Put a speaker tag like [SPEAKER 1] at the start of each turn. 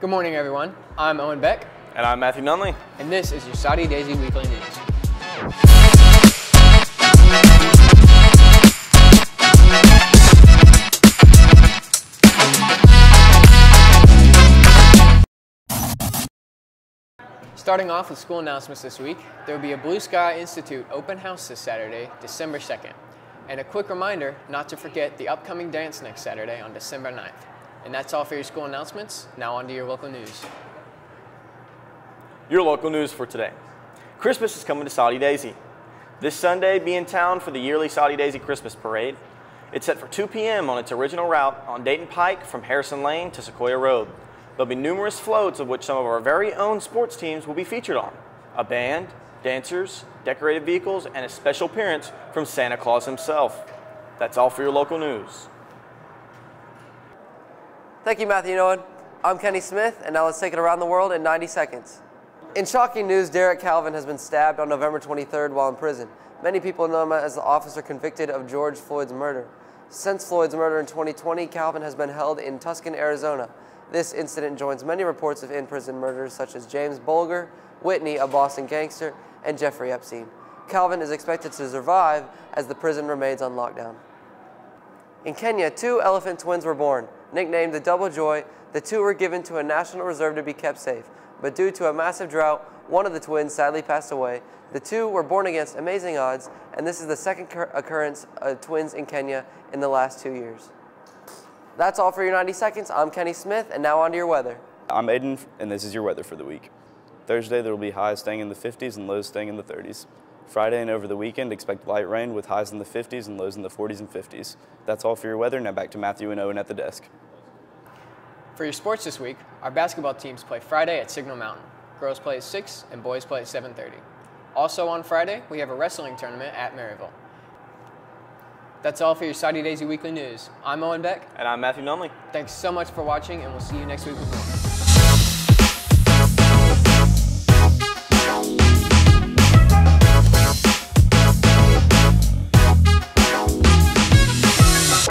[SPEAKER 1] Good morning, everyone. I'm Owen Beck,
[SPEAKER 2] And I'm Matthew Nunley.
[SPEAKER 1] and this is your Soddy Daisy Weekly News. Starting off with school announcements this week, there will be a Blue Sky Institute open house this Saturday, December 2nd. And a quick reminder not to forget the upcoming dance next Saturday on December 9th. And that's all for your school announcements. Now on to your local news.
[SPEAKER 2] Your local news for today. Christmas is coming to Soddy Daisy. This Sunday, be in town for the yearly Soddy Daisy Christmas Parade. It's set for 2 p.m. on its original route on Dayton Pike from Harrison Lane to Sequoia Road. There'll be numerous floats of which some of our very own sports teams will be featured on. A band, dancers, decorated vehicles, and a special appearance from Santa Claus himself. That's all for your local news.
[SPEAKER 3] Thank you, Matthew Owen. I'm Kenny Smith, and now let's take it around the world in 90 seconds. In shocking news, Derek Chauvin has been stabbed on November 23rd while in prison. Many people know him as the officer convicted of George Floyd's murder. Since Floyd's murder in 2020, Chauvin has been held in Tucson, Arizona. This incident joins many reports of in-prison murders such as James Bulger, Whitney, a Boston gangster, and Jeffrey Epstein. Chauvin is expected to survive as the prison remains on lockdown. In Kenya, two elephant twins were born. Nicknamed the Double Joy, the two were given to a national reserve to be kept safe. But due to a massive drought, one of the twins sadly passed away. The two were born against amazing odds, and this is the second occurrence of twins in Kenya in the last two years. That's all for your 90 seconds. I'm Kenny Smith, and now on to your weather.
[SPEAKER 4] I'm Aiden, and this is your weather for the week. Thursday, there will be highs staying in the 50s and lows staying in the 30s. Friday and over the weekend, expect light rain with highs in the 50s and lows in the 40s and 50s. That's all for your weather. Now back to Matthew and Owen at the desk.
[SPEAKER 1] For your sports this week, our basketball teams play Friday at Signal Mountain. Girls play at 6 and boys play at 7:30. Also on Friday, we have a wrestling tournament at Maryville. That's all for your Soddy Daisy Weekly News. I'm Owen Beck.
[SPEAKER 2] And I'm Matthew Nunley.
[SPEAKER 1] Thanks so much for watching, and we'll see you next week with more.